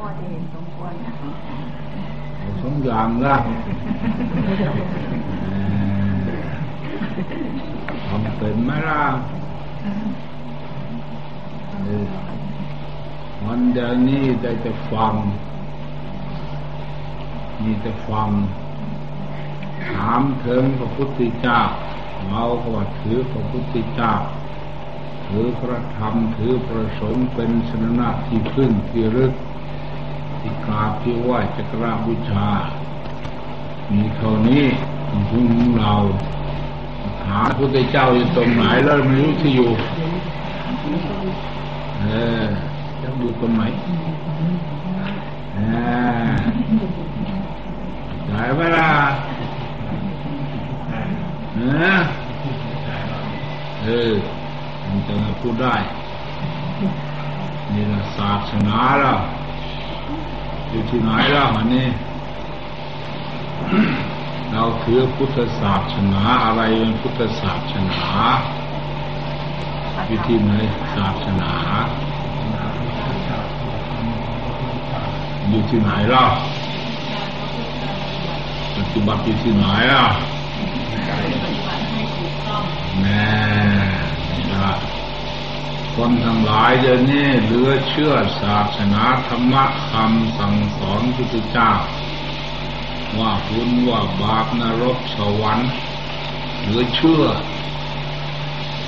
พอจะเห็นสมควรนะสมอย่างละทำเป็นไหมล่ะวันเดียวนี้ได้จะฟังมีแต่ฟังถามถึงพระพุทธเจ้าเราก็ว่าถือพระพุทธเจ้าถือพระธรรมถือพระสงฆ์เป็นสนนะที่พึ่งที่รึก กราบที่ไหว้จักราบูชา มีเท่านี้ถึงเรา หาพระพุทธเจ้าอยู่ตรงไหนแล้วไม่รู้ที่อยู่ เออจะอยู่ตรงไหนอ่าได้เวลาเออเออมันจะพูดได้นี่ละศาสนาแล้ว อยู่ที่ไหนล้วอันนี้ เราถือพุทธศาสนาอะไรเป็นพุทธศาสนาอยู่ที่ไหนศาสนา อยู่ที่ไหนล่ะปฏิบัติอยู่ที่ไหนล่ะแม่นี่ละ คนทั้งหลายเดี๋ยวนี้เหลือเชื่อศาสนาธรรมะคำสั่งสอนพุทธเจ้า ว่าบุญว่าบาปนรกสวรรค์เหลือเชื่อ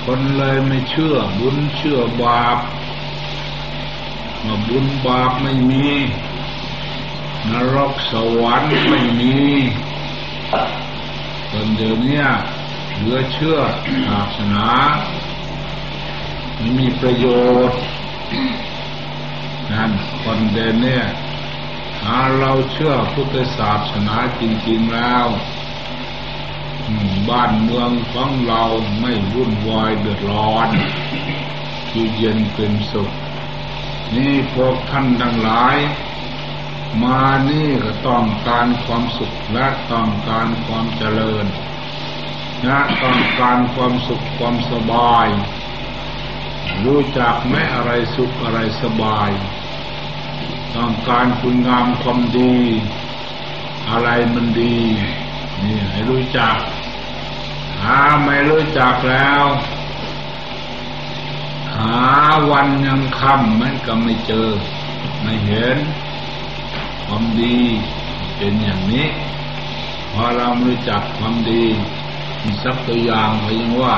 คนเลยไม่เชื่อ บุญเชื่อบาปมาบุญบาปไม่มี นรกสวรรค์ไม่มีคนเดี๋ยวนี้เหลือเชื่อศาสนา ม่มีประโยชน์นั่นคนเดนเนี่ยหาเราเชื่อพุทธศาสนาจริงๆแล้วบ้านเมืองของเราไม่วุ่นวายเดือดร้อนอยู่เย็นเป็นสุข นี่พวกท่านทั้งหลาย มานี่ก็ต้องการความสุขและต้องการความเจริญ นะต้องการความสุขความสบาย รู้จักไหมอะไรสุขอะไรสบาย ต้องการคุณงามความดี อะไรมันดี นี่ให้รู้จัก หาไม่รู้จักแล้ว หาวันยังคำมันก็ไม่เจอ ไม่เห็น ความดีเป็นอย่างนี้พอเรารู้จักความดี มีสักตัวอย่างไว้ยังว่า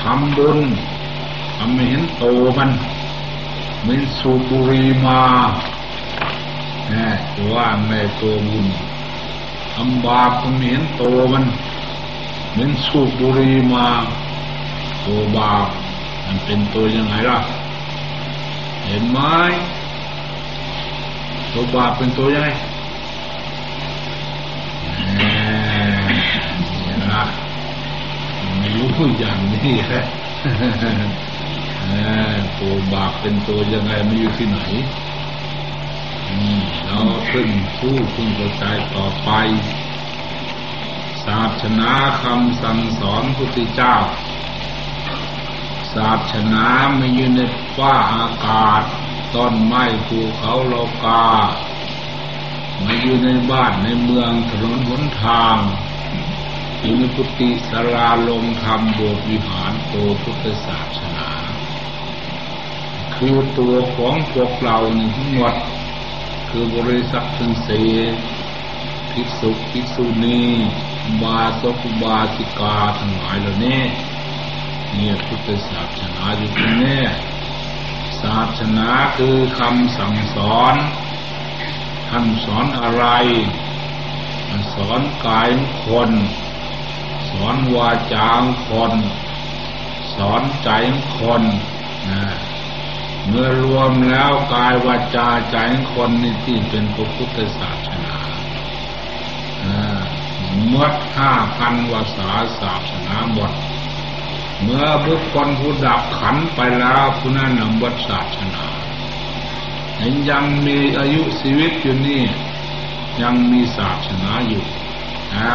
ทำบุญ ทำไม่เห็นโตมันเหมือนสูบุรีมาแน่ว่าแม่โตบุญทำบาปก็ไม่เห็นโตมันเหมือนสูบบุรีมาตัวบาปมันเป็นตัวยังไงล่ะ เห็นไหมตัวบาปเป็นตัวยังไงเนี่ยนะไม่รู้อย่างนี้แหละ ตัวบาปเป็นตัวยังไงไม่อยู่ที่ไหนเราพึ่งสู้พึ่งกระจายต่อไปศาสนาคำสั่งสอนพุทธเจ้าศาสนาไม่อยู่ในฟ้าอากาศต้นไม้ภูเขาโลกาไม่อยู่ในบ้านในเมืองถนนหนทางอยู่ในพุทธิสาราลงธรรมโบสถ์วิหารโตพุทธศาสนา คือตัวของพวกเราทั้งหมดคือบริษัททั้งสี่ภิกษุภิกษุณีบาสกบาสิกาทั้งหลายเหล่านี้เนี่ยพุทธศาสนาอยู่ตรงนี้ศาสนาคือคำสั่งสอนท่านสอนอะไรสอนกายคน สอนวาจางคน สอนใจคนนะ เมื่อรวมแล้วกายวาจาใจคนนี่ที่เป็นพระพุทธศาสนาเมื่อห้าพันวาสาศาสนาหมด เมื่อบุคคลผู้ดับขันไปแล้วผู้นั้นนำบทศาสนาเห็นยังมีอายุชีวิตอยู่นี่ยังมีศาสนาอยู่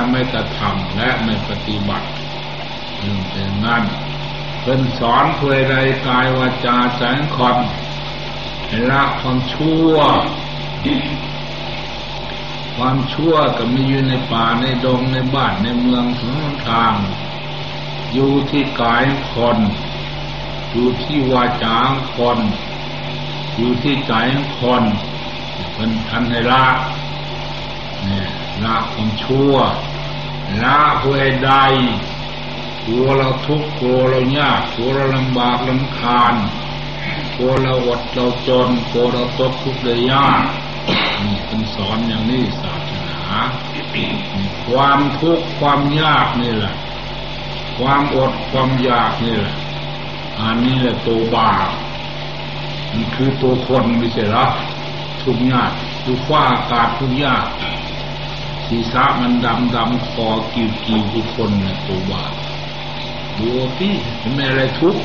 ไม่กระทำและไม่ปฏิบัติเป็นนั่น เป็นสอนเพื่อใดกายวาจาใจคอนละความชั่ว ความชั่วก็มีอยู่ในป่าในดงในบ้านในเมืองถึงทาง อยู่ที่กายคน อยู่ที่วาจาคน อยู่ที่ใจคนเป็นทันให้ละเนี่ยละความชั่วละเพื่อใด กลัวเราทุกข์กลัวเรายากกลัวเราลำบากลำคาญกลัวเราอดเราจนกลัวเราตกทุกข์ได้ยากนี่เป็นสอนอย่างนี้ศาสนาความทุกข์ความยากนี่แหละ ความอดความยากนี่แหละอันนี้แหละตัวบาปมันคือตัวคนไม่ใช่หรอทุกยากทุกฟ้าอากาศทุกยากศีรษะมันดำดำคอกิ่วกิ่วทุกคนเนี่ยตัวบาป ดูพี่ไม่อะไรทุกข์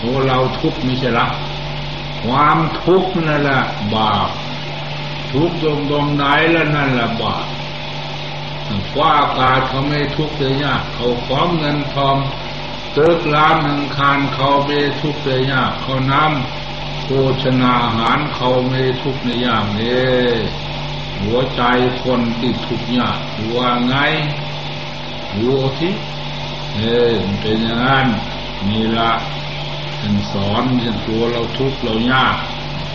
ตัวเราทุกข์ไม่ใช่หรอความทุกข์นั่นแหละบาปทุกข์ตรงตรงไหนแล้วนั่นแหละบาปว่าอากาศเขาไม่ทุกข์เลยยากเขาของเงินทองเติกล้านหนึ่งคานเขาไม่ทุกข์เลยยากเขาน้ำโภชนาอาหารเขาไม่ทุกข์ในยากเลยหัวใจคนที่ทุกข์ยากว่าไง ดูที่เออเป็นอย่างนั้นนี่ละท่านสอนจนตัวเราทุกข์เรายาก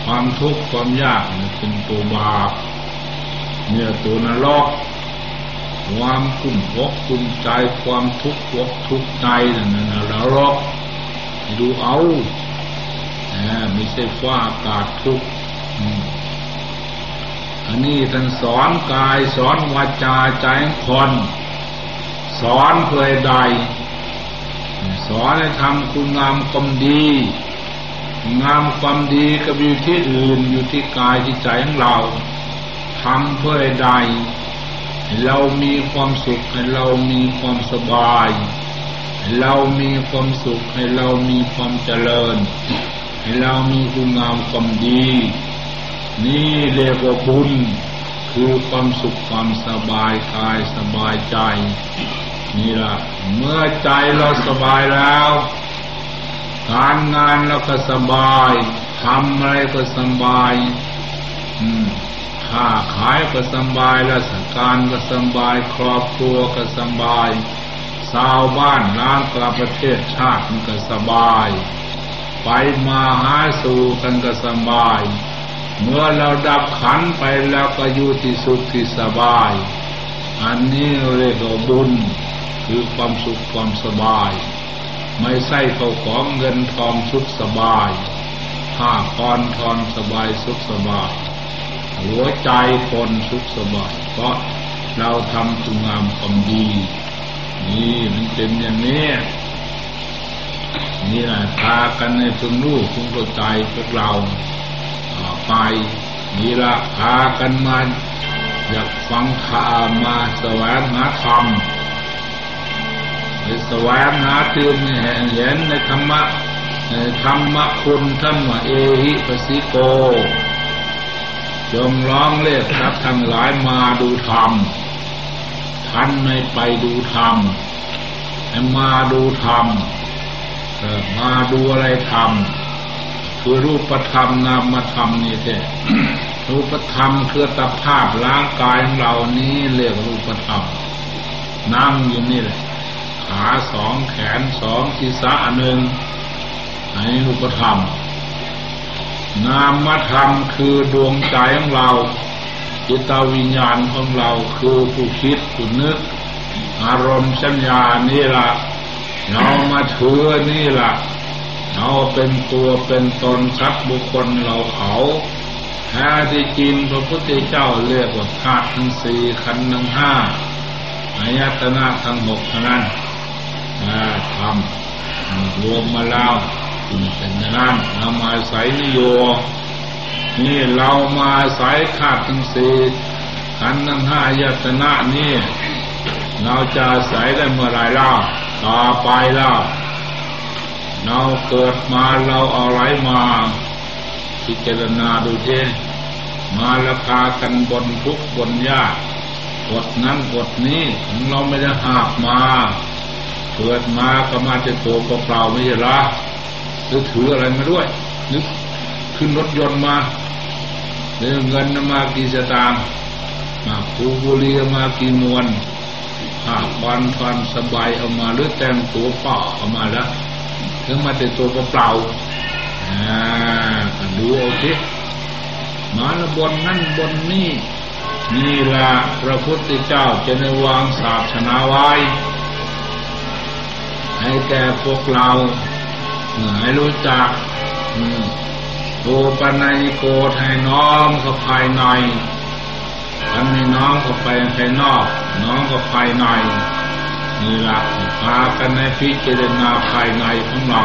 ความทุกข์ความยากมันเป็นตัวบาปเนี่ยตัวนรกความกุ้มอกกุ้มใจความทุกข์อกทุกข์ใจนั่นนะนรกดูเอาไม่ใช่ฟ้าอากาศทุกข์อันนี้ท่านสอนกายสอนวาจาใจคน สอนเพื่อใด สอนให้ทำคุณงามความดี งามความดีก็อยู่ที่อื่นอยู่ที่กายที่ใจของเราทำเพื่อใด เรามีความสุขให้เรามีความสบายให้เรามีความสุขให้เรามีความเจริญ ให้เรามีคุณงามความดี นี่เรียกว่าบุญคือความสุขความสบายกายสบายใจ นี่ละเมื่อใจเราสบายแล้ว การงานเราก็สบายทำอะไรก็สบายอืมค้าขายก็สบายราชการก็สบาย ครอบครัวก็สบายชาวบ้านร้านกลับประเทศชาติมันก็สบาย ไปมาหาสู่กันก็สบาย เมื่อเราดับขันไปแล้วก็อยู่ที่สุขที่สบาย อันนี้เรียกว่าบุญ คือความสุขความสบาย ไม่ใช่เขาของเงินทองสุขสบายผ้าคอนทอนสบายสุขสบาย หัวใจคนสุขสบาย เพราะเราทำคุณงามความดี นี่มันเป็นอย่างนี้ นี่แหละพากันในพึงรู้พึงเข้าใจพวกเราไปนี่ละพากันมาอยากฟังข่าวมาแสวงหาธรรม แสวงหาตื่นเห็นในธรรมะธรรมะคุณท่านว่าเอหิปสิโกจงร้องเรียกครับทั้งหลายมาดูธรรมท่านไม่ไปดูธรรมมาดูธรรมมาดูอะไรธรรมคือรูปธรรมนามธรรมนี่แท้รูปธรรมคือตภาพร่างกายของเรานี้เรียกรูปธรรมนั่งอยู่นี่แหละ ขาสองแขนสองศีรษะหนึ่งในรูปธรรม นามธรรมคือดวงใจของเราจิตวิญญาณของเราคือผู้คิดผู้นึก อารมณ์สัญญานี่ละเรามาถือนี่ละเราเป็นตัวเป็นตนสัตว์บุคคลเราเขาแท้ที่จริงพระพุทธเจ้าเรียกว่าธาตุทั้งสี่ขันธ์ทั้งห้าอายตนะทั้งหกเท่านั้น ทำรวมมาแล้วเป็นนั้นเรามาใส่นิโยนี่เรามาใส่ขาดทั้งสี่ขันทั้งห้ายตนะนี่ เราจะใส่ได้เมื่อไรเล่าต่อไปเล่าเราเกิดมาเราเอาไรมาพิจารณาดูเทมาราคากันบนทุกบนยากกดนั้นกดนี้เราไม่ได้หาบมา เกิดมาก็มาจะตัวเปล่าไม่ใช่ละหรือถืออะไรมาด้วย นึกขึ้นรถยนต์มาเรื่องเงินมากี่สตางค์มาภูบุรีมากี่มวนผ้าควันฟันสบายเอามาหรือแต่งตัวป่าเอามาแล้วถึงมาแต่ตัวเปล่าอ่าดูเอาสิมาละบนนั่นบนนี่นี่ละพระพุทธเจ้าจะในวางศาสนาไว้ ให้แก่พวกเราให้รู้จักโตปนัยโกให้น้อมเข้าภายในอันนี้น้องก็ไปภายนอก น้องก็ภายในนี่หละพากันในพิจารณาภายในของเรา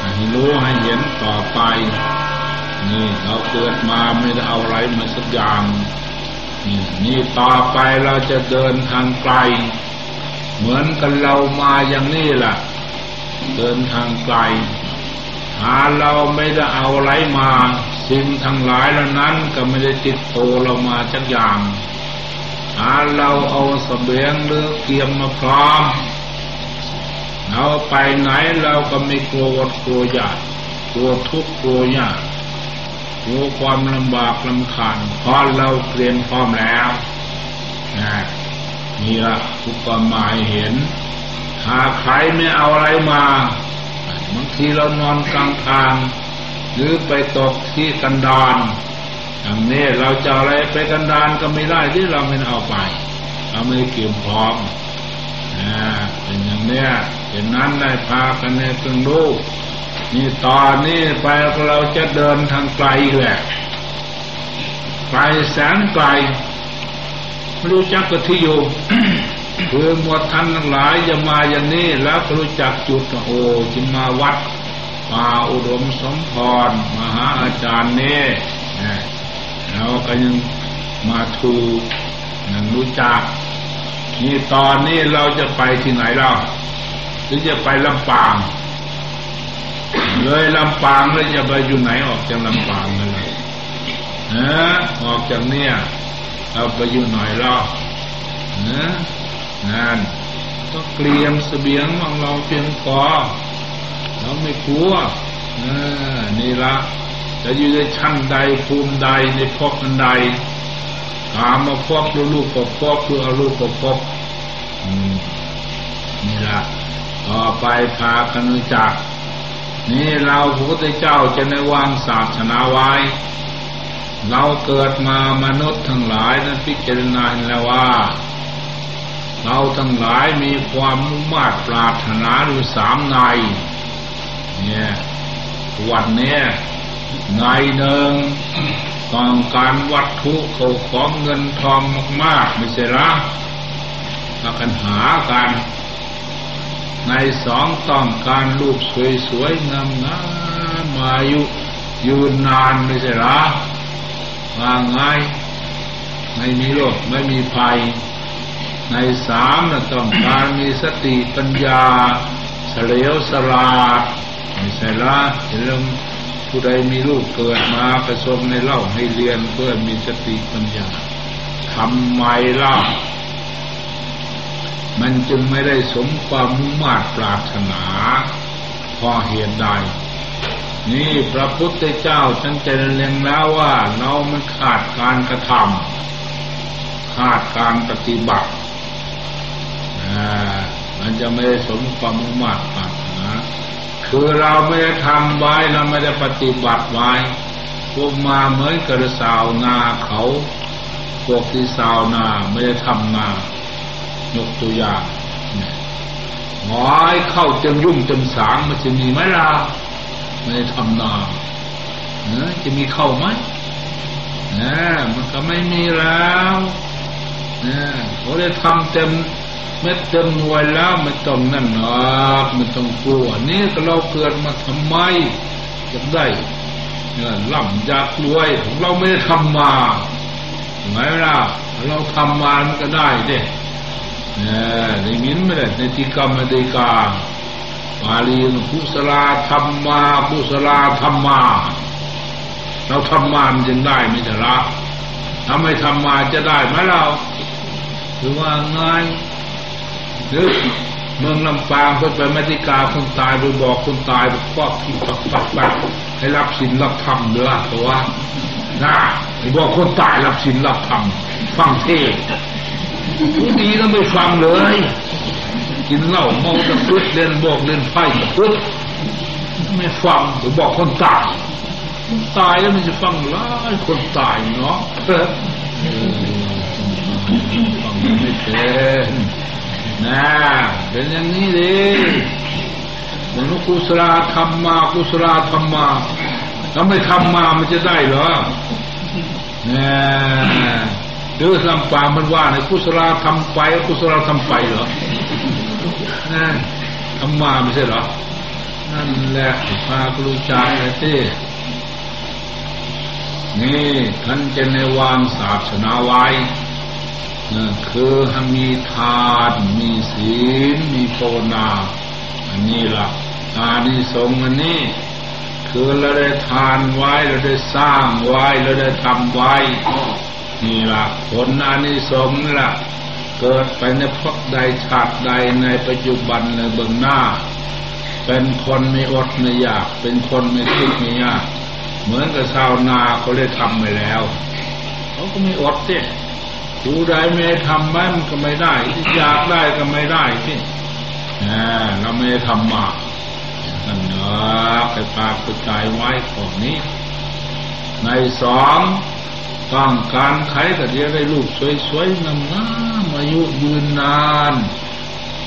ให้รู้ให้เห็นต่อไป นี่เราเกิดมาไม่ได้เอาอะไรมาสักอย่างนี่ต่อไปเราจะเดินทางไกล เหมือนกันเรามาอย่างนี้แหละเดินทางไกล หาเราไม่ได้เอาอะไรมา สิ่งทั้งหลายเหล่านั้นก็ไม่ได้ติดโตเรามาจักอย่าง หาเราเอาสเสบียงหรือเกียมมาพร้อมเราไปไหนเราก็ไม่กลัววดกลัวยากกลัวทุกข์กลัวยากกลัวความลำบากลำคาญเพราะเราเตรียมพร้อมแล้วนะ นี่ละทุกความหมายเห็น หากใครไม่เอาอะไรมาบางทีเรานอนกลางทาง หรือไปตกที่กันดานอย่างนี้เราจะอะไรไปกันดานก็ไม่ได้ที่เราไม่เอาไปเราไม่เกี่ยวพร้อมนะเป็นอย่างเนี้ยเป็นนั้นได้พากันในเพิ่งรู้นี่ตอนนี้ไปเราจะเดินทางไกลแหละไกลแสนไกล รู้จักกที่อยู่คือหมดท่านทั้งหลายจะมาอย่างนี้แล้วรู้จักจุดโอจิมาวัดมาอุดมสมพรมหาอาจารย์นี่เราก็ยังมาถูกยังรู้จักนี่ตอนนี้เราจะไปที่ไหนเราหรือจะไปลำปาง เลยลำปางแล้วจะไปอยู่ไหนออกจากลำปางเลยเออออกจากเนี่ย เราไปอยู่หน่อยราเนอนั่นก็เกลียมเสบียงของเราเพียงพอเราไม่กลัวนี่ละจะอยู่ในชั้นใดภูมิใดในพบนันใดถามมาพบดูลูกก็พบดูเอาลูกก็พบนี่ละต่อไปพากันรู้จัก นี่เราพระพุทธเจ้าจะในวางศาสนาไว้ เราเกิดมามนุษย์ทั้งหลายนั้นพิจารณาแล้วว่า เราทั้งหลายมีความมุ่งมา่ปรารถนาอยู่สามในเนี่ยวันนี้ในหนึ่งต้องการวัตถุเขาของเงินทองมากๆไม่ใช่หรอมากันหากัน ในสองต้องการลูกสวยๆงามๆมาอยู่ยืนนานไม่ใช่หรอ ว่าไงไม่มีโรคไม่มีภัย ในสามนะต้องการมีสติปัญญาเฉลียวสลาดไม่ใช่ละเห็นแล้วผู้ใดมีลูกเกิดมาประสมในเล่าให้เรียนเพื่อมีสติปัญญาทำไมล่ะมันจึงไม่ได้สมความมุ่งมา่ปรารถนา พอเหตุใด นี่พระพุทธเจ้าท่านจะเรียงแล้วว่าเรามันขาดการกระทำขาดการปฏิบัติมันจะไม่ได้สมความมุ่งมั่นปรารถนาคือเราไม่ได้ทำไว้เราไม่ได้ปฏิบัติไว้พวกมาเหมือนกระสาวนาเขาพวกที่สาวนาไม่ได้ทำนายกตัวอย่างหอยเข้าจมยุ่งจมสางมันจะมีไหมล่ะ ไม่ได้ทำนาเนอจะมีเข้าไหมนะมันก็ไม่มีแล้วนะเขาได้ทำเต็มเม็ดเต็มหน่วยแล้วไม่ต้องนั่นหรอกไม่ต้องกลัวนี่ก็เราเกิดมาทำไมจะได้เงินล่ำอยากรวยของเราไม่ได้ทำมาไหมล่ะเราทำมามันก็ได้เด้เนี่ยได้ยินไหมล่ะในติกรรมดีกา บาลีพุสลาธรรมาพุสลาธรรมา เราทำมามันจึงได้ไม่ใช่ละทำไม่ทำมาจะได้ไหมเราหรือว่าไงหรือเมืองลำปางเพื่อไปมติกาคนตายไปบอกคนตายบอกครอที่ปักปักปักให้รับศีลรับธรรมเด้อตัวนะไอ้บอกคนตายรับศีลรับธรรมฟังเทศผู้ดีก็ไม่ฟังเลย กินเหล้าเมาจะพึ่เล่นบอกเล่นไพ่จะพึ่ไม่ฟังหรือบอกคนตายตายแล้วมันจะฟังหลายคนตายเนาะเออฟังไม่เป็นนะเป็นอย่างนี้เลยมนุกุศลธรรมมากุศลธรรมมาถ้าไม่ทำมามันจะได้เหรอเนี่ยเดือดลำปามันว่าในกุศลทำไปกุศลทำไปเหรอ นะทำมาไม่ใช่หรอ นั่นแหละพาครูจายที่นี่ท่านจะในวางศาสนาไว้คือให้มีทานมีศีล มีภาวนา อันนี้ละอานิสงส์อันนี้ คือเราได้ทานไว้เราได้สร้างไว้เราได้ทำไว้ นี่ละผลอานิสงส์ละ เกิดไปในพบใดชาติใดในปัจจุบันในเบื้องหน้า เป็นคนไม่อดไม่อยาก เป็นคนไม่ทุกข์ไม่ยาก เหมือนกับชาวนาเขาได้ทำไปแล้วเขาก็ไม่อดสิผู้ใดไม่ทำไว้มันก็ไม่ได้อยากได้ก็ไม่ได้สิเราไม่ได้ทำมานั่นเนาะไปปากกระจายไว้ก่อนนี้ ในสอง ต้องการใครก็จะได้ลูกสวยๆงามๆอายุยืนนาน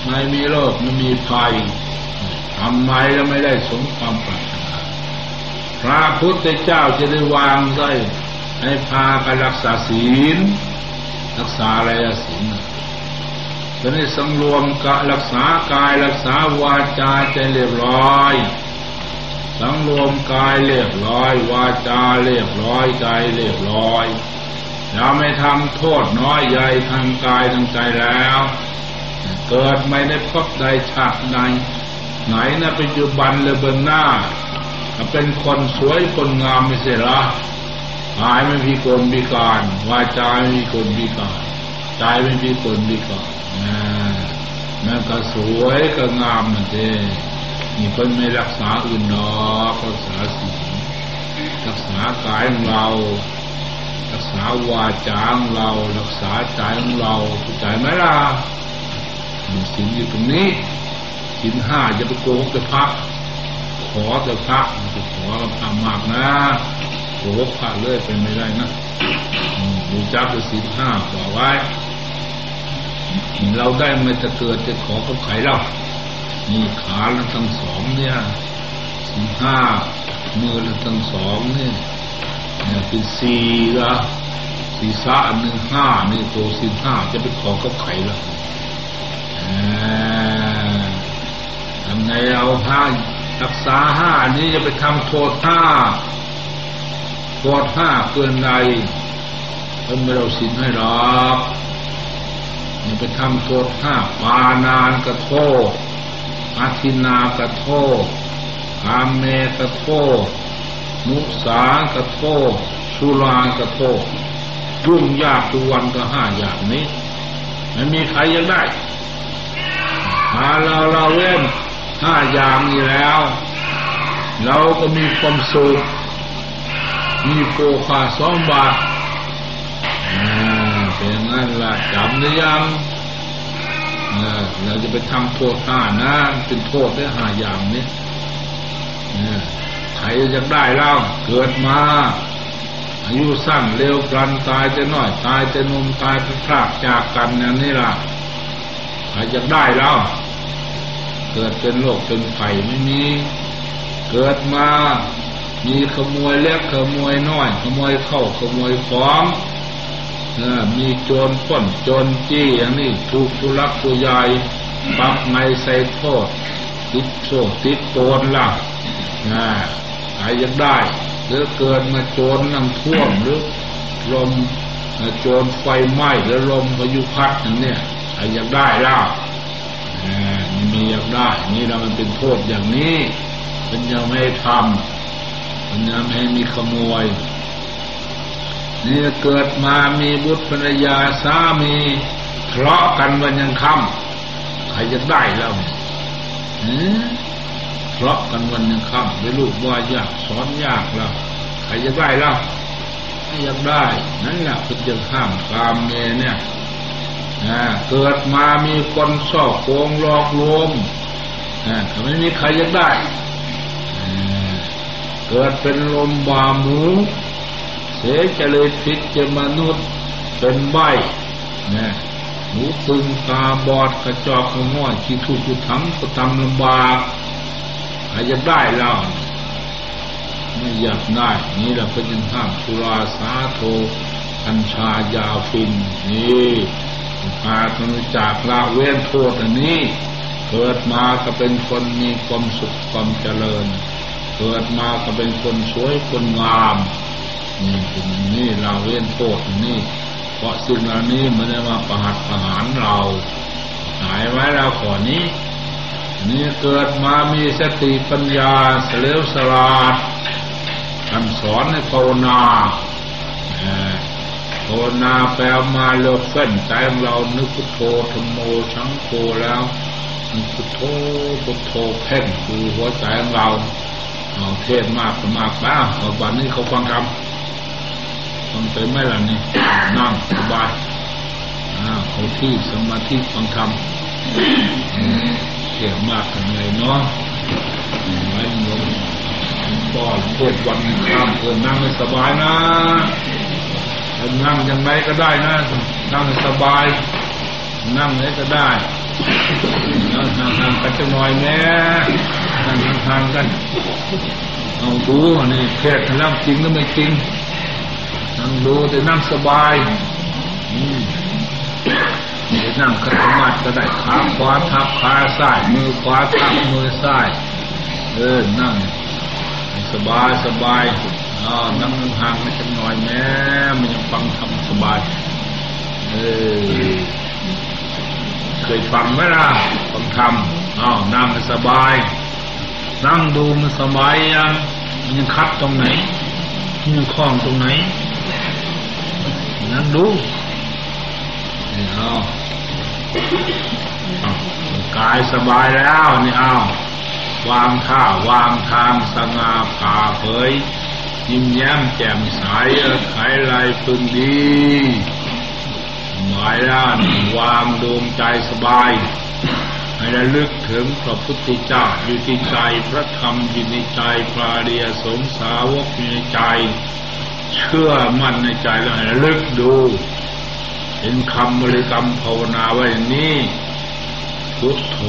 ไม่มีโรคไม่มีภัยทำไมแล้วไม่ได้สมความปรารถนาพระพุทธเจ้าจะได้วางได้ให้พาไปรักษาศีล รักษาอะไรศีลจะได้สังรวมกะรักษากายรักษาวาจาใจเรียบร้อย สังรวมกายเรียบร้อย วาจาเรียบร้อยใจเรียบร้อยอย่าไม่ทำโทษน้อยใหญ่ทางกายทางใจแล้ว เกิดไม่ได้พบใดชาติใดไหนนะปัจจุบันเลยเบื้องหน้าเป็นคนสวยคนงามไม่ใช่หรอกายไม่มีคนมีการวาจาไม่มีคนมีการใจไม่มีคนมีการนั่นก็สวยก็งามนั่นเอง นี่เพิ่นไม่รักษาอื่นดอกรักษาศีลรักษากายของเรา รักษาวาจาของเรา รักษาใจของเราใจไหมล่ะศีลอยู่ตรงนี้ศีลห้าจะไปโกงแต่พระขอแต่พระจะขอทำมากนะโกงพระเลยเป็นไม่ได้นะดูจับศีลห้าขอกไว้เราได้ไม่จะเกิดจะขอเขาไขเรา มีขาละทั้งสองเนี่ยสิบห้ามือละทั้งสองเนี่ยเนี่ยเป็นสี่ละสี่สะหนึ่งห้านี่โตสิบห้าจะไปขอเขาไขเราทำไงเอาห้ารักษาห้านี้จะไปทำโทษห้าโทษห้าเกินใดเพิ่นไม่เราสินให้หรอกอย่าไปทำโทษห้าปานานกระโทษ อาทินากะโทอามเมกะโทมุสากะโทสุรากะโทยุ่งยากทุกวันก็ห้าอย่างนี้ไม่มีใครยังได้หาเราเราเล่นห้าอย่างนี้แล้ว เราก็มีความสุขมีโกคาสองบาทเป็นงั้นละจำได้ยัง เราจะไปทำโทษห้านะเป็นโทษได้ห้าอย่างนี้ใครจะได้เล่าเกิดมาอายุสั้นเร็วกลันตายจะน้อยตายจะนุ่มตายพลากจากกันนั่นนี่ล่ะใครจะได้เล่าเกิดเป็นโรคเป็นไผ่ไม่มี เกิดมา มีขโมยเล็กขโมยน้อย ขโมยเข้าขโมยของ มีโจรป้นโจรจี้อย่างนี้ถูกผู้รักผู้ใหญ่ปักในใส่โทษติดโซ่ติดโกนล่ะนะใครยังได้ หรือเกิดมาโจรน้ำท่วมหรือลมโจรไฟไหม้หรือลมพายุพัดอย่างเนี้ยใครยังได้ล่ะมีอยากได้ นี่เรามันเป็นโทษอย่างนี้เป็นยังไม่ทำเป็นยังไม่มีขโมย นี่เกิดมามีบุตรภรรยาสามีทะเลาะกันวันยังค่ำใครจะได้แล้วใครเพราะกันวันหนึ่งค่ำไม่ลูกว่ายากสอนยากแล้วใครจะได้แล่ะไม่อยากได้ นั่นแหละคือจะข้ามกามเมเนี่ยนะเกิดมามีคนชอบโกงหลอกลวงนะไม่มีใครอยากได้ เกิดเป็นลมบาหมู เสียจะเลยพิษจะมนุษย์เป็นใบนะหูตึงตาบอดกระจอกกระง่อยขี้ทุกข์ทั้งก็ทำลำบากใครจะได้เราไม่อยากได้ นี่แหละเป็นยังห้ามสุราสาโทกัญชายาฟินนี่พาคนจากละเว้นโทษอันนี้ เกิดมาก็เป็นคนมีความสุขความเจริญ เกิดมาก็เป็นคนสวยคนงาม นี่เป็นนี่เราเว้นโทษนี่ เพราะสิ่งเหล่านี้มันจะมาประหัตประหารเรา หายไว้แล้วขอนี้ นี่เกิดมามีสติปัญญาเสลียวสลาดท่านสอนในภาวนาภาวนาแปลมาเลือกเฟ้นใจของเรานึกพุทโธธรรมโมชังโฆแล้วพุทโธพุทโธเพ่งคือหัวใจของเราเอาเทศมากมากบ้างบัดนี้เขาฟังคำ ฟังไปไม่ล่ะนี่นั่งสบายเขาที่สมาธิฟังธรรมเขียมากกันเลยเนาะไว้ลงป้อนเทศวันข้ามเพื่อนั่งให้สบายนะนั่งยังไงก็ได้นะ นั่งสบาย นั่งไหนก็ได้นั่งห่างกันจะหน่อยแม่นั่งห่างกัน เอาดูนี่เทศแล้วจริงก็ไม่จริง นั่งดูแต่นั่งสบายนี่นั่งขัดสมาธิก็ได้ขาขวาทับขาซ้ายมือขวาทับมือซ้ายเออนั่ง สบายสบายอ๋อนั่งห่างกันจะหน่อยแม่มันยังฟังทำสบาย เออเคยฟังไหมล่ะฟังทำอ้าวนั่งสบาย นั่งดูมันสบายยังมันยังคัดตรงไหนมันยังคล้องตรงไหน นั่งดูนี่เอากายสบายแล้วนี่เอาวางท่าวางทางสง่าผ่าเผย ยิ้มแย้มแจ่มใสไขลายพึงดีหมายด้านวางดวงใจสบาย ให้ระลึกถึงพระพุทธเจ้าอยู่ที่ใจพระธรรมอยู่ในใจพระเดียสงสาวกอยู่ในใจ เชื่อมั่นในใจแล้วให้ลึกดู เห็นคำบริกรรมภาวนาไว้อย่างนี้พุทโธ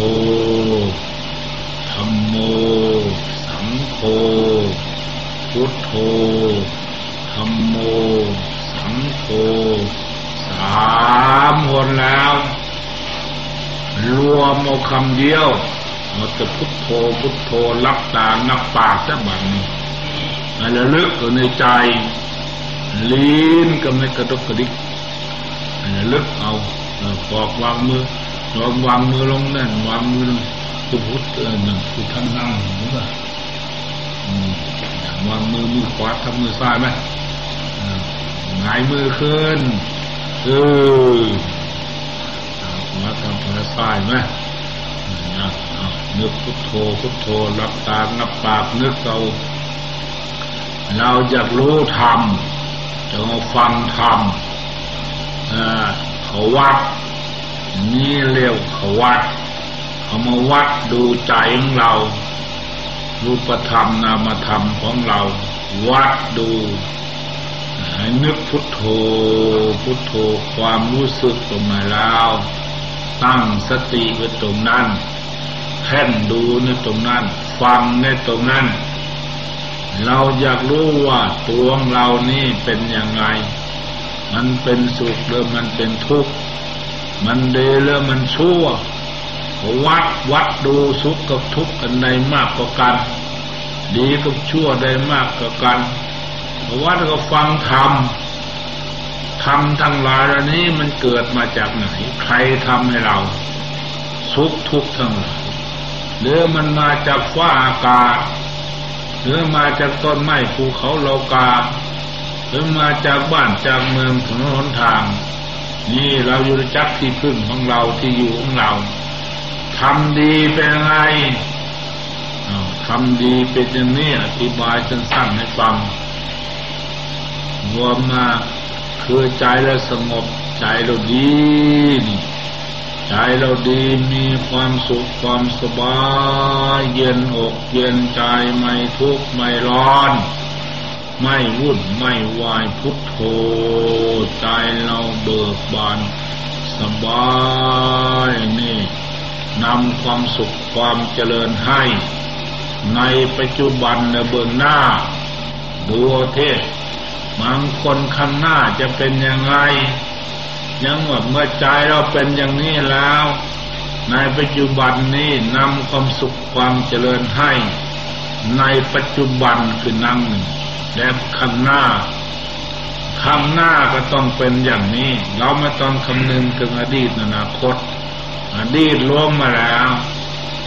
ธรรมโม สังโฆ พุทโธธรรมโม สังโฆ สามคนแล้ว รวมเอาคำเดียวมันจะพุทโธ พุทโธรับตานับปากสักบัดนี้อะลึกอยู่ในใจ ลิ้นก็ไม่กระดกกระดิกลึกเอาปอกวางมือลองวางมือลงนั่นวางมือลงพุทพุทเออหนึ่งพุทท่านนั่งหรือเปล่าวางมือมือขวาทำมือซ้ายไหมหงายมือขึ้นเออขวาทำมือซ้ายไหมนึกพุทโธพุทโธรับตางับปากนึกเราเราอยากรู้ธรรม จะมาฟังธรรมเขาวัด นี่เรียกเขาวัดเอามาวัดดูใจของเรา รูปธรรมนามธรรมของเรา วัดดูให้นึกพุทโธพุทโธความรู้สึกตรงไหนแล้ว ตั้งสติไว้ตรงนั้นแค่นดูในตรงนั้น ฟังในตรงนั้น เราอยากรู้ว่าตัวของเรานี่เป็นยังไง มันเป็นสุขหรือมันเป็นทุกข์ มันดีหรือมันชั่ว วัดวัดดูสุขกับทุกข์กันใดมากกว่ากัน ดีกับชั่วใดมากกว่ากันวัดก็ฟังธรรมธรรมทั้งหลายอันนี้มันเกิดมาจากไหน ใครทำให้เรา สุขทุกข์ทั้งหลายหรือมันมาจากฟ้าอากาศ หรือมาจากต้นไม้ภูเขาโลกา หรือมาจากบ้านจากเมืองถนนหนทาง นี่เราอยู่จักที่พึ่งของเราที่อยู่ของเราทำดีเป็นไงททำดีเป็นอย่างนี้อธิบายสั้นๆให้ฟังรวมมาคือใจเราสงบใจเราดีนี่ ใจเราดีมีความสุขความสบายเย็นอกเย็นใจไม่ทุกข์ไม่ร้อน ไม่วุ่นไม่วายพุทโธใจเราเบิกบานสบายนี่นำความสุขความเจริญให้ ในปัจจุบันในเบื้องหน้าดูเทศบางคนข้างหน้าจะเป็นยังไง ยังว่าเมื่อใจเราเป็นอย่างนี้แล้ว ในปัจจุบันนี้นำความสุขความเจริญให้ ในปัจจุบันคือนั่งและข้างหน้าข้างหน้าก็ต้องเป็นอย่างนี้ เราไม่ต้องคำนึงถึงอดีตอนาคต อดีตล่วงมาแล้ว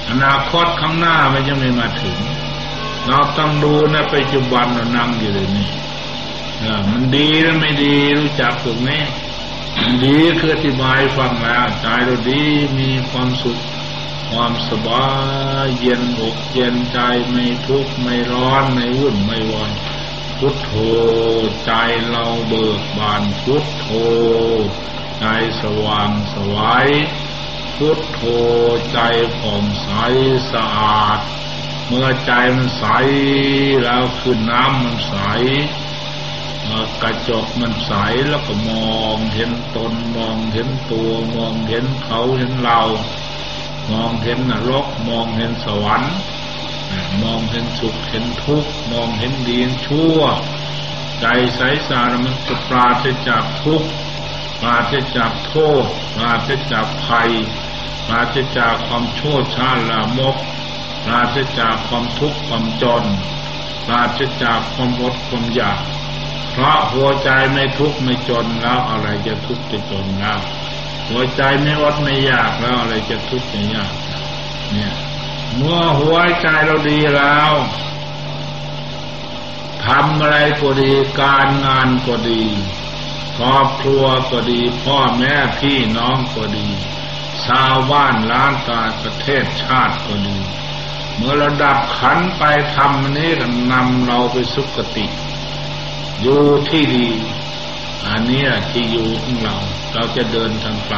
อนาคตข้างหน้ามันยังไม่มาถึง เราต้องดูในปัจจุบันเรานั่งอยู่เลยนี่มันดีหรือไม่ดีรู้จักตรงนี้ ดีคืออธิบายฟังแล้วใจเราดีมีความสุข ความสบายเย็นอกเย็นใจไม่ทุกข์ไม่ร้อนไม่วุ่นไม่วายพุทโธใจเราเบิกบานพุทโธใจสว่างสวายพุทโธใจผ่องใสสะอาด เมื่อใจมันใสแล้วคือน้ำมันใส กระจกมันใสแล้วก็มองเห็นตนมองเห็นตัว มองเห็นเขาเห็นเรา มองเห็นนรก มองเห็นสวรรค์ มองเห็นสุขเห็นทุกข์มองเห็นดีชั่ว ใจใสสารมันจะปราศจากทุกข์ปราศจากโทษปราศจากภัยปราศจากความชั่วช้าละมกปราศจากความทุกข์ความจนปราศจากความอดความอยาก เพราะหัวใจไม่ทุกข์ไม่จนแล้วอะไรจะทุกข์จะจนแล้วหัวใจไม่อดไม่อยากแล้วอะไรจะทุกข์จะยาก เนี่ย เมื่อหัวใจเราดีแล้วทำอะไรก็ดีการงานก็ดีครอบครัวก็ดี พ่อแม่พี่น้องก็ดี ชาวบ้านล้านตาประเทศชาติก็ดี เมื่อระดับขันไปทำนี้ก็นำเราไปสุคติ อยู่ที่ดี อันนี้ที่อยู่ของเรา เราจะเดินทางไป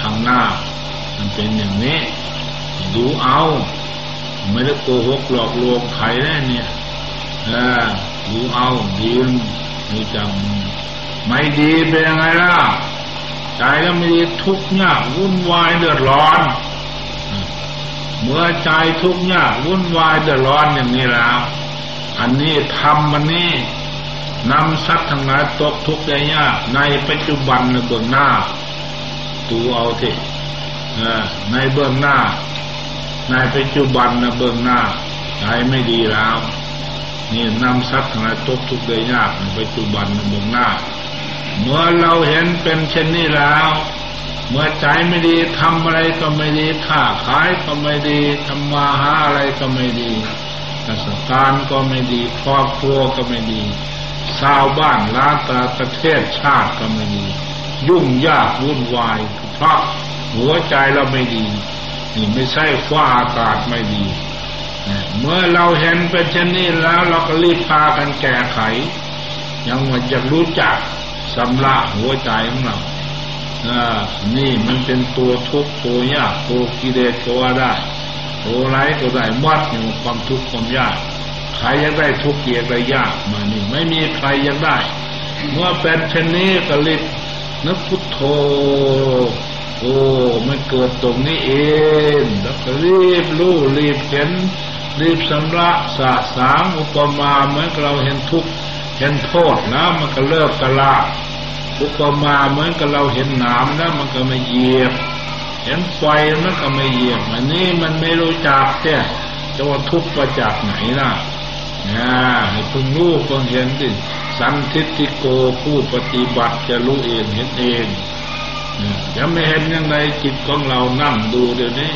ข้างหน้า มันเป็นอย่างนี้ ดูเอา ไม่ได้โกหกหลอกลวงใครแน่เนี่ยดูเอาดีดูจังไม่ดีเป็นยังไงล่ะใจก็ไม่ดีทุกข์ยากวุ่นวายเดือดร้อน เมื่อใจทุกข์ยากวุ่นวายเดือดร้อนอย่างนี้แล้ว อันนี้ทำมันนี่ นำสัตว์ทั้งหลายตกทุกข์ได้ยากในปัจจุบันในเบื้องหน้าตูเอาทีในเบื้องหน้า ในปัจจุบันในเบื้องหน้าใจไม่ดีแล้วนี่นำสัตว์ทั้งหลายตกทุกข์ได้ยากในปัจจุบันในเบื้องหน้า เมื่อเราเห็นเป็นเช่นนี้แล้ว เมื่อใจไม่ดีทำอะไรก็ไม่ดีค้าขายก็ไม่ดีทำมาหาอะไรก็ไม่ดีราชการก็ไม่ดีครอบครัวก็ไม่ดี ชาวบ้านล้านตาประเทศชาติก็ไม่ดียุ่งยากวุ่นวาย เพราะหัวใจเราไม่ดี นี่ไม่ใช่ฟ้าอากาศไม่ดี เมื่อเราเห็นเป็นเช่นนี้แล้วเราก็รีบพากันแก้ไข ยังว่าจะรู้จักสำลักหัวใจของเรานี่มันเป็นตัวทุกข์ตัวยากตัวกิเลสตัวได้ตัวไรก็ได้มัดอยู่ความทุกข์ความยาก ใครยังได้ทุกข์เกียรติยากมานี่ไม่มีใครยังได้ เมื่อเป็นเช่นนี้ก็รีบนึกพุทโธโอ้มันเกิดตรงนี้เองแล้วก็รีบรู้รีบเห็นรีบสำระสะสางอุปมาเหมือนเราเห็นทุกข์เห็นโทษนะมันก็เลิกกะลาอุปมาเหมือนกับเราเห็นหนามนะมันก็ไม่เหยียบ เห็นไฟมันก็ไม่เหยียบอันนี้มันไม่รู้จักเนี่ยจะว่าทุกข์มาจากไหนล่ะ นะให้พึงรู้พึงเห็นดิสันทิติโกผู้ปฏิบัติจะรู้เองเห็นเองจะไม่เห็นยังไงจิตของเรานั่งดูเดี๋ยวนี้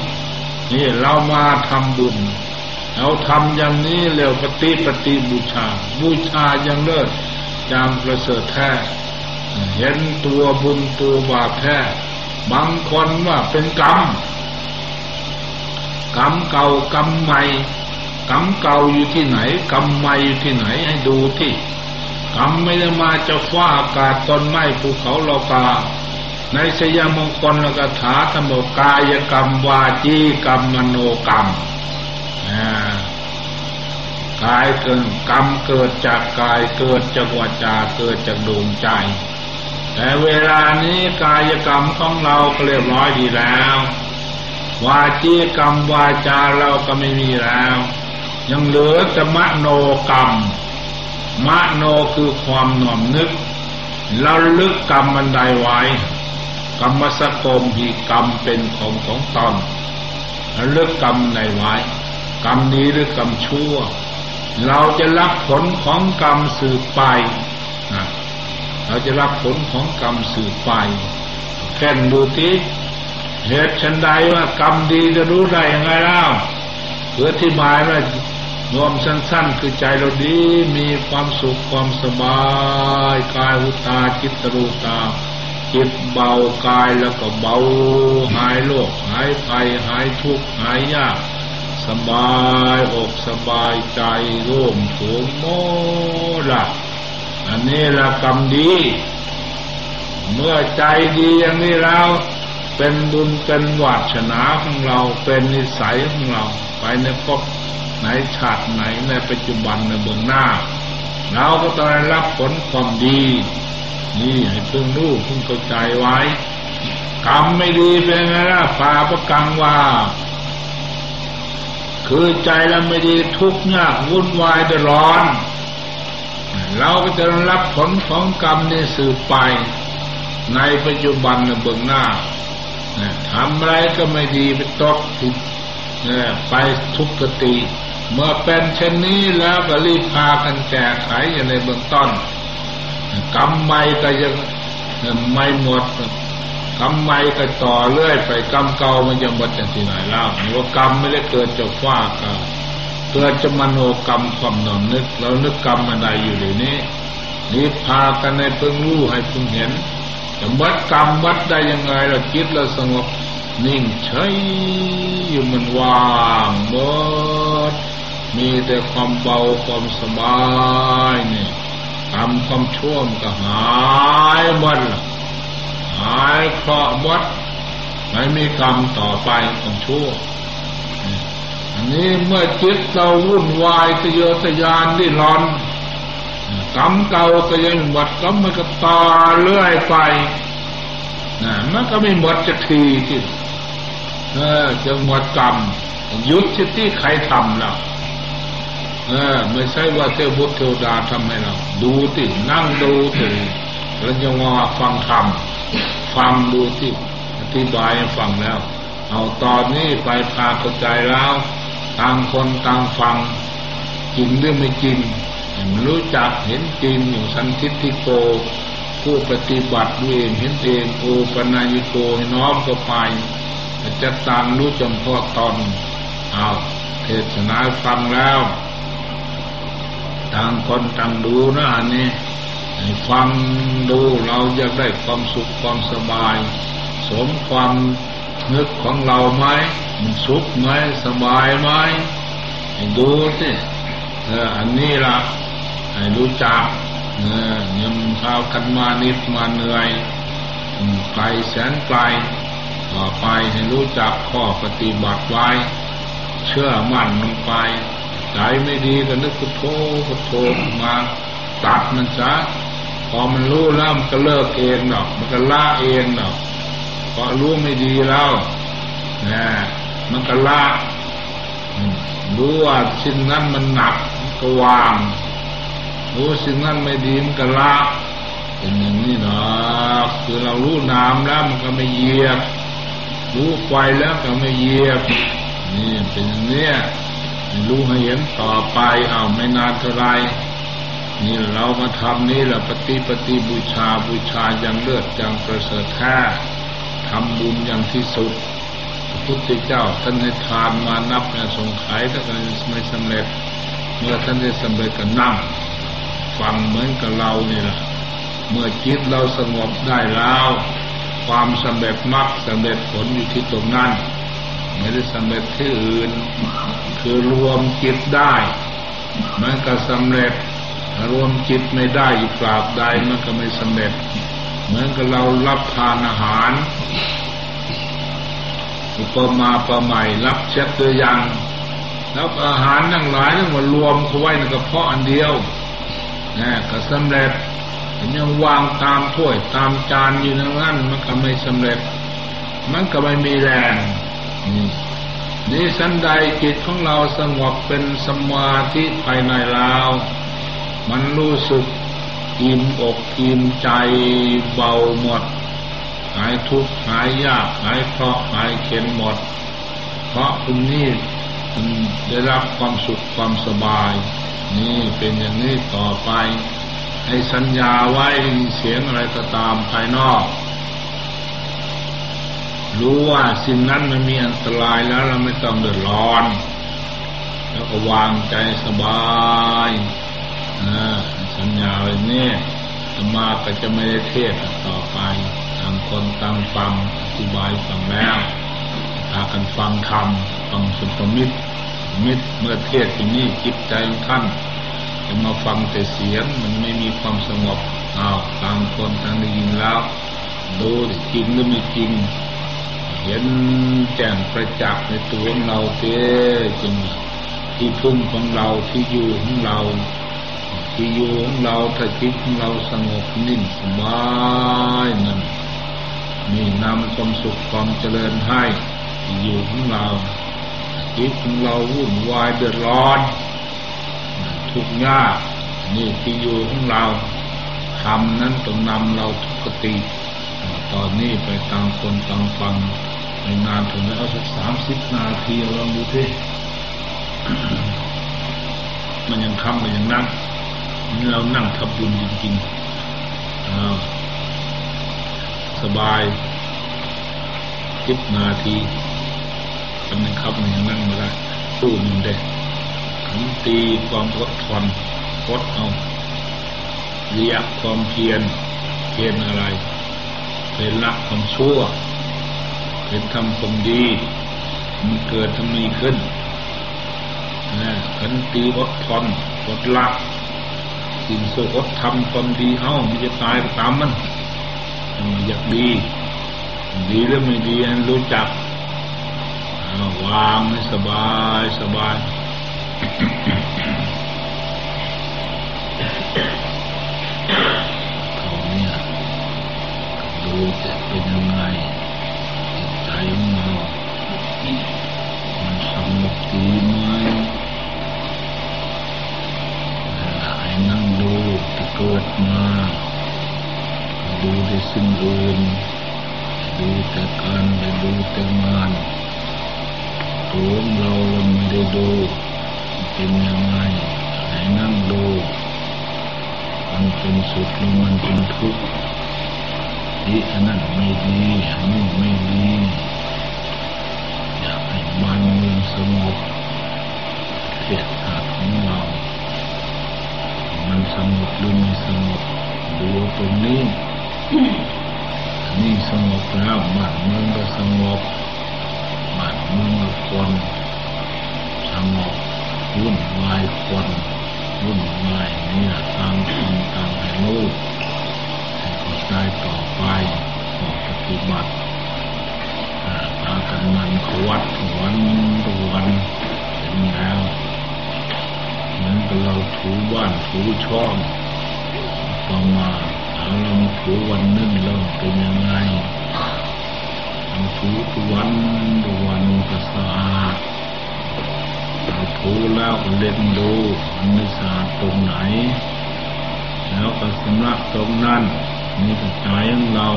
นี่เรามาทำบุญเราทำอย่างนี้เร็วปฏิปฏิบูชา บูชาอย่างเลิศจามประเสริฐแท้เห็นตัวบุญตัวบาปแท้บางคนว่าเป็นกรรม กรรมเก่ากรรมใหม่ กรรมเก่าอยู่ที่ไหน กรรมใหม่อยู่ที่ไหนให้ดูที่กรรมไม่ได้มาจะฟ้าอากาศต้นไม้ภูเขาโลกา ในสยามงคลกถาธรรมกายกรรมวาจีกรรมมโนกรรมกายเกิดกรรมเกิดจากกายเกิดจากวาจาเกิดจากดวงใจ แต่เวลานี้กายกรรมของเราก็เรียบร้อยดีแล้ว วาจีกรรมวาจาเราก็ไม่มีแล้ว ยังเหลือแต่มโนกรรม มโนคือความหน่อมนึกเราลึกกรรมมันใดไว้ กรรมสกมหีกรรมเป็นของของตนแล้วลึกกรรมใดไว้ กรรมดีหรือกรรมชั่ว เราจะรับผลของกรรมสืบไปนะเราจะรับผลของกรรมสืบไปแค่นดูที่เหตุชันใดว่ากรรมดีจะรู้ได้ยังไงเล่าเพื่อที่หมายว่า รวมสั้น ๆ คือใจเราดีมีความสุขความสบายกายหุตาจิตรูตา จิตเบากายแล้วก็เบา หายโรคหายภัยหายทุกข์หายยาก สบายอกสบายใจร่วมถูงโมละอันนี้ละกรรมดี เมื่อใจดีอย่างนี้แล้วเป็นบุญเป็นวัชนาของเราเป็นนิสัยของเรา ไปในพบ ไหนชาติไหนในปัจจุบันในเบื้องหน้า เราก็ต้องได้รับผลความดี นี่ให้เพิ่งรู้เพิ่งเข้าใจไว้ กรรมไม่ดีเป็นไงล่ะปาประกังว่า คือใจเราไม่ดีทุกข์ยากวุ่นวายเดือดร้อน เราก็จะรับผลของกรรมนี้สืบไป ในปัจจุบันในเบื้องหน้าทำอะไรก็ไม่ดีไปตกผิดไปทุกขติ เมื่อเป็นเช่นนี้แล้วก็รีบพากันแก้ไขอย่างในเบื้องต้นกรรมไม่ก็ยังไม่หมดกรรมใหม่ก็ต่อเรื่อยไปกรรมเก่ามันจะหมดจากที่ไหนแล้วว่ากรรมไม่ได้เกิดจากฟ้ากับเกิดจากมโนกรรมความนอนนึกเรานึกกรรมมาได้อยู่เดี๋ยวนี้นี่พากันในเพิ่งรู้ให้เพิ่งเห็นจะมัดกรรมมัดได้ยังไงเราคิดเราสงบนิ่งเฉยอยู่มันว่างหมด มีแต่ความเบาความสบายนี่กรรมความชั่วมันก็หายหมดหายเคราะห์วัดไม่มีกรรมต่อไปของชั่วอันนี้เมื่อจิตเราวุ่นวายทะเยอทะยานดิ้นรนกรรมเก่าก็ยังหมดกรรมมันก็ต่อเรื่อยไปนะมันก็ไม่หมดจะทีที่เออจะหมดกรรมยุดที่ใครทำเรา เออไม่ใช่ว่าเทวบุตรเทวดาทำให้เรา ดูตินั่งดูติแล้วจะว่าฟังธรรมฟังดูที่อธิบายฟังแล้ว เอาตอนนี้ไปพาเข้าใจแล้วต่างคนต่างฟังจริงหรือไม่จริงรู้จักเห็นจริงอยู่สันทิติโก ผู้ปฏิบัติเองเห็นเองโอปนายโกน้อมก็ไปจะตางรู้จำพาะตอนเอาเทศนาฟังแล้ว ต่างคนต่างดูนะอันนี้ฟังดูเราอยากได้ความสุขความสบาย สมความนึกของเราไหมมันสุขไหมสบายไหมดูสิอันนี้ละให้รู้จักเออยังพากันมานิดมาเหนื่อยไกลแสนไกลต่อไปให้รู้จักข้อปฏิบัติไว้ เชื่อมั่นลงไป ใจไม่ดีก็นึกพุทโธพุทโธมาตัดมันซะพอมันรู้แล้วมันก็เลิกเองเนาะมันก็ละเองเนาะพอรู้ไม่ดีแล้วนะมันก็ละรู้ว่าสิ่งนั้นมันหนักก็วาง รู้สิ่งนั้นไม่ดีมันก็ละเป็นอย่างนี้เนาะคือเรารู้น้ำแล้วมันก็ไม่เหยียบ รู้ไฟแล้วก็ไม่เหยียบ นี่เป็นอย่างนี้ รู้ให้เห็นต่อไปเอาไม่นานเท่าไรนี่เรามาทำนี่แหละปฏิปฏิบูชาบูชาอย่างเลือดอย่างประเสริฐแท้ทำบุญอย่างที่สุดพระพุทธเจ้าท่านให้ทานมานับในสงไขถ้าท่านไม่สำเร็จ เมื่อท่านได้สำเร็จก็นั่งฟังเหมือนกับเรานี่แหละเมื่อจิตเราสงบได้แล้ว ความสำเร็จมรรคสำเร็จผลอยู่ที่ตรงนั้น ไม่ได้สำเร็จที่อื่น คือรวมจิตได้ มันก็สำเร็จรวมจิตไม่ได้อยู่กราบใดมันก็ไม่สำเร็จ เหมือนกับเรารับทานอาหารอุปมาประใหม่รับเช็ดตัวยังแล้วอาหารทั้งหลายนั่นมารวมเข้าไว้ในกระเพาะอันเดียวนะก็สำเร็จยังวางตามถ้วยตามจานอยู่นั้นมันก็ไม่สำเร็จ มันก็ไม่มีแรง นี่สันใดจิตของเราสงบเป็นสมาธิภายในเรามันรู้สึกอิ่มอกอิ่มใจเบาหมด หายทุกข์หายยากหายเคราะห์หายเข็นหมด เพราะคุณนี่ได้รับความสุขความสบาย นี่เป็นอย่างนี้ต่อไป ให้สัญญาไว้เสียงอะไรก็ตามภายนอก รู้ว่าสิ่งนั้นมันมีอันตรายแล้วเราไม่ต้องเดือดร้อน แล้วก็วางใจสบายนะสัญญาไว้เนี่ยธรรมาก็จะไม่ได้เทศต่อไปต่างคนต่างฟังอธิบายฟังแล้วพากันฟังคำฟังสุภมิตรมิตรเมื่อเทศที่นี่จิตใจท่านจะมาฟังแต่เสียงมันไม่มีความสงบอ้าวต่างคนต่างได้ยินแล้วดูจริงหรือไม่จริง เห็นแจ้งประจักษ์ในตัวของเราเต้จริงที่พึ่งของเราที่อยู่ของเรา ที่อยู่ของเราถ้าจิตของเราสงบนิ่งสบายนั่นนี่นำความสุขความเจริญให้ที่อยู่ของเราจิตของเราวุ่นวายเดือดร้อนทุกข์ยากนี่ที่อยู่ของเราทำนั้นต้องนำเราทุกติ ตอนนี้ไปตามคนตามฟัง ในนานถึงแล้วสักสามสิบนาทีลองดูที่มันยังคำมันยังนั่งเรานั่งทับบุญจริงๆสบายสิบนาทีมันยังคับมันยังนั่งไม่ได้ตู้หนึ่งเด็กขันตีความอดทนอดเอาเรียกความเพียรเพียรอะไรเป็นละความชั่ว เป็นทำความดี มันเกิดทำมีขึ้นนะขันตีอดทนอดละสิ่งโสอดทำความดีเอ้ามันจะตายตามมันมันอยากดี ดีหรือไม่ดีรู้จักวางให้สบายสบายเขาเนี่ยดูจะเป็นยังไง นสงบดีไหมให้นั่งดูที่เกิดมา ดูได้สิ่งอื่นดูแต่การดูแต่งานตัวเราเราไม่ได้ดูเป็นยังไงให้นั่งดู มันเป็นสุขหรือมันเป็นทุกข์ อันนั้นไม่ดีอันนี้ไม่ดีอยากให้มันมันสงบเสียขาดของเรา มันสงบหรือไม่สงบดูตรงนี้นี่สงบแล้วมันมันก็สงบบ้านเมืองคนสงบวุ่นวายคนวุ่นวายนี่ตามคนตามให้รู้ ให้เข้าใจต่อไปขอปฏิบัติตากันมันขวัดวันตวันเห็นแล้วเหมือนกับเราถูบ้านถูช่องต่อมาเอาเราถูวันนึงเราเป็นยังไงถูทุวันทุวันก็สะอาดเราถูแล้วก็เล่นดูมันไม่สะอาดตรงไหน แล้วก็สำลักตรงนั้น นี่ก็ใจของเรา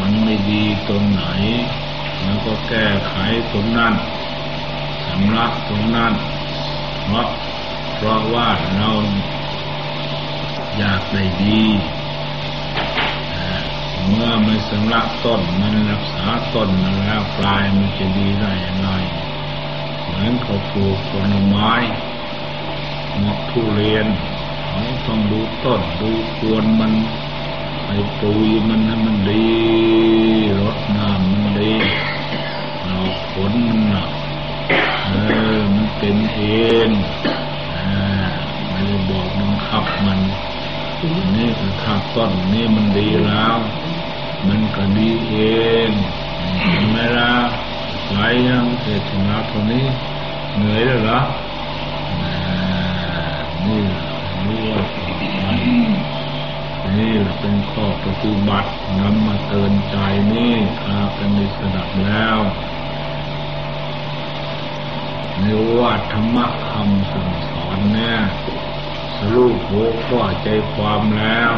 มันไม่ดีตรงไหน แล้วก็แก้ไขตรงนั้นสำลักตรงนั้น เพราะเพราะว่าเราอยากได้ดีเมื่อมันสำลักต้นมันรักษาต้นมันแล้วปลายมันจะดีได้อย่างไรเหมือนเขาปลูกผลไม้หมอกทุเรียนเขาต้องดูต้นดูควรมัน ไปปุยมันให้มันดีรดน้ำมันดีเราผลมันน่ะเออมันเป็นเองอ่าไม่ได้บอกบังคับมัน นี่ก็ถ้าต้นนี่มันดีแล้ว มันก็ดีเองเห็นไหมล่ะไหลยังเทศนาตัวนี้เหนื่อยแล้วเหรอนี่รู้ว่า นี่แหละเป็นข้อปฏิบัตินำมาเตือนใจนี่พากันได้สดับแล้วในว่าธรรมะคำสั่งสอนเนี่ยสรุปหัวข้อใจความแล้ว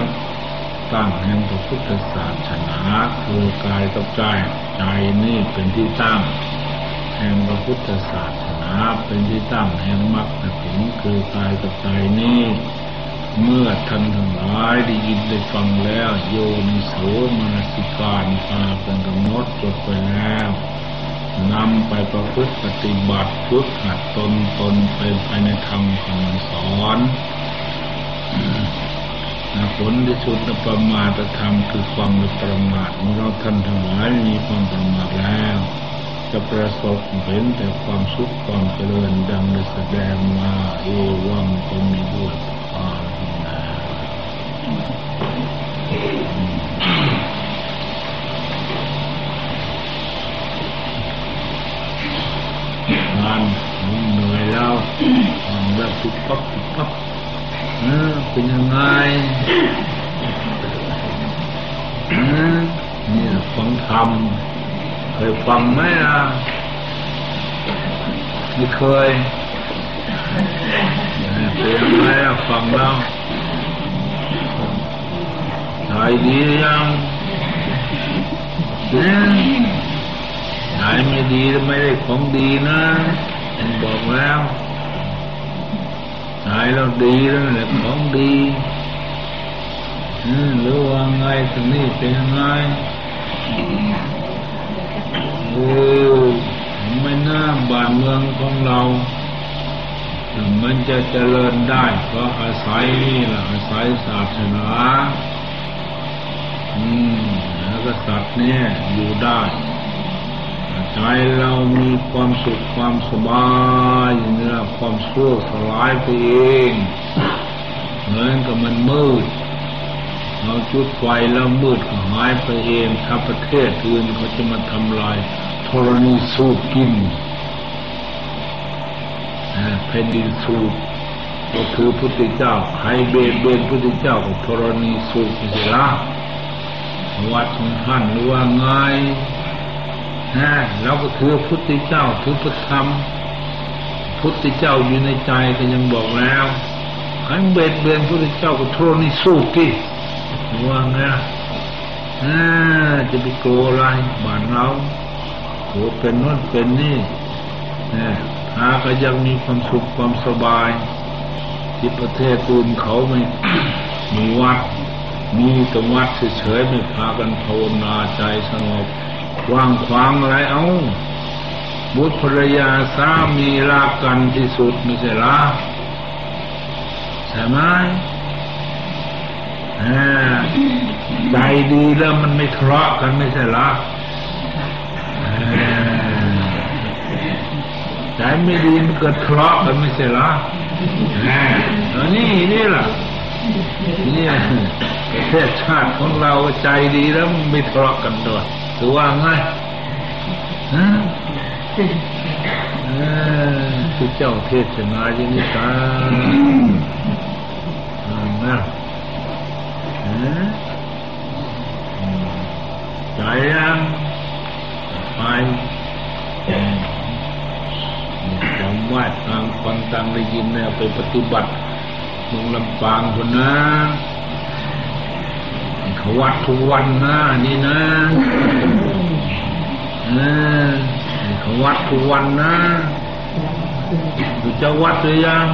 ตั้งแห่งพระพุทธศาสนาคือกายกับใจใจนี่เป็นที่ตั้ง แห่งพระพุทธศาสนาเป็นที่ตั้งแห่งมรรคผลคือกายกับใจนี่ เมื่อท่านทั้งหลายได้ยินได้ฟังแล้ว โยนิโสมนสิการพาเป็นกำหนดจดไปแล้วนำไปประพฤติปฏิบัติฝึกหัดตนตนไปภายในธรรมคำสอนนะผลที่สุดนะประมาทธรรมคือความไม่ประมาทเมื่อเราท่านทั้งหลายมีความประมาทแล้ว จะประสบเห็นแต่ความสุขความเจริญดังได้แสดงมาเอวังก็มีด้วย งานเหนื่อยแล้วทำแล้วปุ๊บปั๊บปุ๊บปั๊บเออเป็นยังไงเออนี่ฟังธรรมเคยฟังไหมล่ะไม่เคย เป็นยังไงล่ะฟังแล้วใจดียังเนี่ยไม่ดีแล้วไม่ได้ของดีนะผมบอกแล้วใจเราดีแล้วแหละของดีอืมหรือว่าไงตรงนี้เป็นยังไงเออไม่น่าบ้านเมืองของเรา มันจะเจริญได้เพราะอาศัยนี่แหละอาศัยศาสนาอืมแล้วก็สัตว์เนี่ยอยู่ได้ใจเรามีความสุขความสบายอย่างนี้ละความชั่วสลายไปเองเหมือนกับมันมืดเราจุดไฟแล้วมืดก็หายไปเองถ้าประเทศอื่นเขาจะมาทำลายธรณีสูบกิน แผ่นดินสูบก็คือพุทธเจ้าใครเบียดเบนพุทธเจ้ากับธรณีสูบไม่ใช่ละวัดของท่านหรือว่าไงนะเราก็ถือพุทธเจ้าถือพระธรรมพุทธเจ้าอยู่ในใจก็ยังบอกแล้วใครเบียดเบียนพุทธเจ้ากับธรณีสูบกินว่าไงอ่าจะไปโกอะไรบ้านเราโกรเป็นนั่นเป็นนี่เนี่ย หาก็ยังมีความสุขความสบาย ที่ประเทศอื่นเขาไม่มีวัด มีแต่วัดเฉยๆไม่พากันภาวนาใจสงบว่างขวางอะไรเอาบุตรภรรยาสามีรักกันที่สุดไม่ใช่หรอใช่ไหมใจดีแล้วมันไม่ทะเลาะกันไม่ใช่หรอ ใจไม่ดีมันเกิดทะเลาะกันไม่ใช่หรอเออนี่นี่ล่ะนี่ประเทศชาติของเราใจดีแล้วมันไม่ทะเลาะกันด้วยถือว่าไงฮะเออคือเจ้าเทศนาอย่างนี้กันนะใจยังไปจำว่าต่างคนต่าง ได้ยินเนี่ยไปปฏิบัติเมืองลำปางคนนะเขาวัดทุกวันนะนี่นะเออเขาวัดทุกวันนะอยู่เจ้าวัดหรือยัง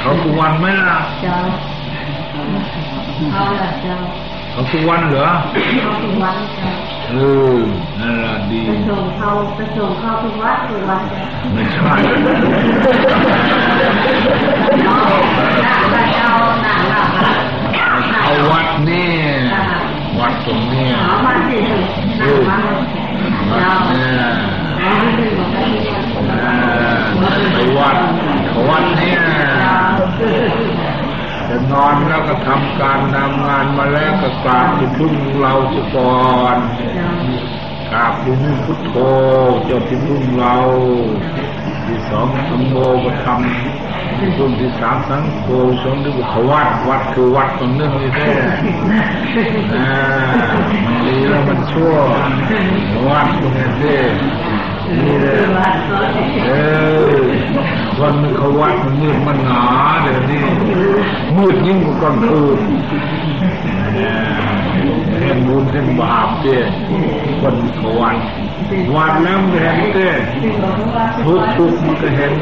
เขาทุกวันไหมล่ะเจ้าเอาละเจ้าเขาทุกวันเหรอเข้าทุกวันเจ้า เออนั่นละดีไปส่งเขาไปส่งเขาทุกวันทุกวันไม่ใช่เอาวัดนี่วัดตรงนี้วัดที่เออวัดเนี่ยไปวัดวัดเนี่ย หน้าำแล้วก็ทำการทำงานมาแล้วก็กราบที่พึ่งเราจะก่อนกราบที่พึ่งพุทโธเจ้าที่พึ่งเราที่สองธรรมโมก็ทำที่พึ่งที่สามสังโฆสองที่ขวัดวัดคือวัดตรงนึงนี่แท้อ่ามันดีแล้วมันชั่ววัดตรงนี้แท้นี่เลยเออวันนึงเขาวัดมันมืดมันหนาเดี๋ยวนี้ มืดยิ่งกว่ากลางคืนเห็นบุญเห็นบาปเจ้คนเขวัดวัดแล้วมันเห็นเจ้ทุกทุกมันก็เห็น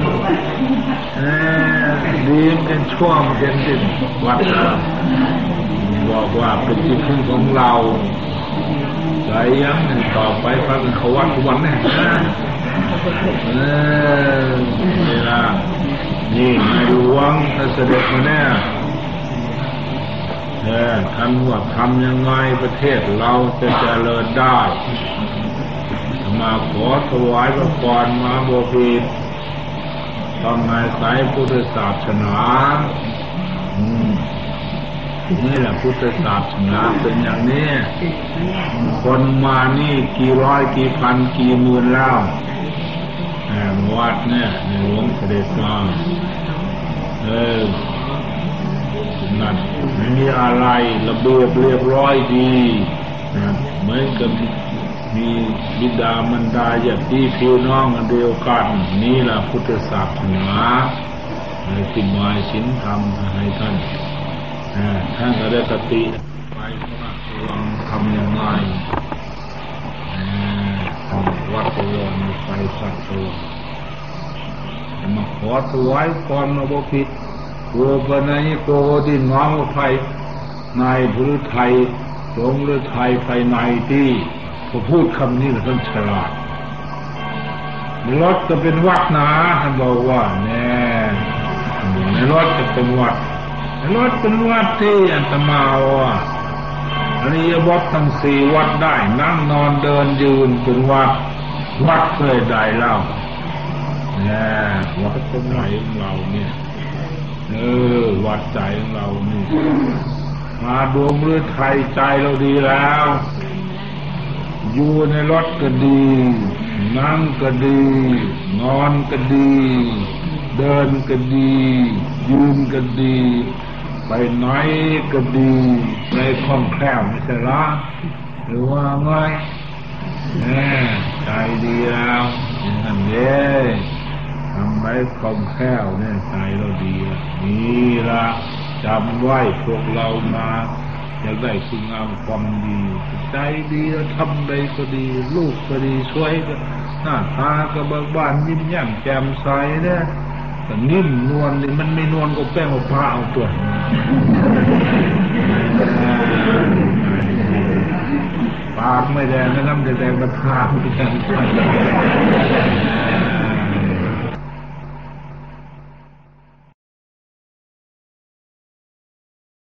เออดีเป็นชั่วมันเห็นดิวัดแล้บอกว่าเป็นที่พึ่งของเราใจยังต่อไปฟังเขาวัดทุกวันแน่เออนี่ละนี่นหลวงท่าเสด็จมาแน่ ท่านว่าทำยังไงประเทศเราจะเจริญได้ มาขอถวายพระพรมาบพีต้องนายสายพุทธศาสนาอืมนี่แหละพุทธศาสนาเป็นอย่างนี้ คนมานี่กี่ร้อยกี่พันกี่หมื่นแล้วแหมวัดเนี่ยในหลวงเสด็จมาเออ นั่นไม่มีอะไรระเบียบเรียบร้อยดีนะเหมือนกับมีบิดามารดาอย่างที่พี่น้องกันเดียวกัน นี่แหละพุทธศาสนาในที่มายสินธรรมให้ท่านอ่าท่านก็ได้สติไปพระระวังทำยังไงอ่าทำวัดตัวมีไฟสัตว์ตัวมาขอถวายก่อนมาบพิ ษโวปนัยโกดินน้องไฟนายพฤไทยสงหรือไทยภายในที่พอพูดคำนี้แล้วท่านฉลาดรถจะเป็นวัดนะท่านบอกว่าแน่ในรถจะเป็นวัดในรถเป็นวัดที่อันตมาว่าอริยวัดทั้งสี่วัดได้ นั่งนอนเดินยืนเป็นวัด วัดเคยได้แล้วเนี่ยวัดตรงไหนเราเนี่ย เออ วัดใจของเรานี่ มาดวงเรือไทยใจเราดีแล้ว อยู่ในรถก็ดี นั่งก็ดี นอนก็ดี เดินก็ดี ยืนก็ดี ไปไหนก็ดีในคล่องแคล่วไม่ใช่ละหรือว่าไงแน่ใจดีแล้วอย่างนั้นเด้ ทำไว้คล่องแคล่วเนี่ใจเราดีนี่ละจำไว้พวกเรามาอยากได้คุณงามความดี ใจดีแล้วทำใดก็ดี ลูกก็ดีช่วยก็หน้าตาก็เบิกบานยิ้มแย้มแจ่มใสเนี่ยแต่นิ่มนวลนี่มันไม่นวลก็แป้งมะพร้าวตัวปากไม่แดงนะน้ำจะแดงมะพร้าวที่กัน